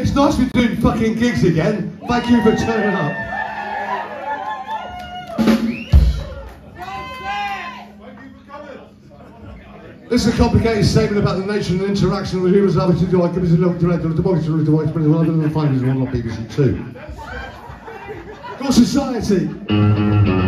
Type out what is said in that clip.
It's nice we're doing fucking gigs again. Thank you for turning up. This is a complicated statement about the nature and interaction of humans having to do like a Local Director of Democracy of the Voice, but rather than don't know find one on BBC Two. For society.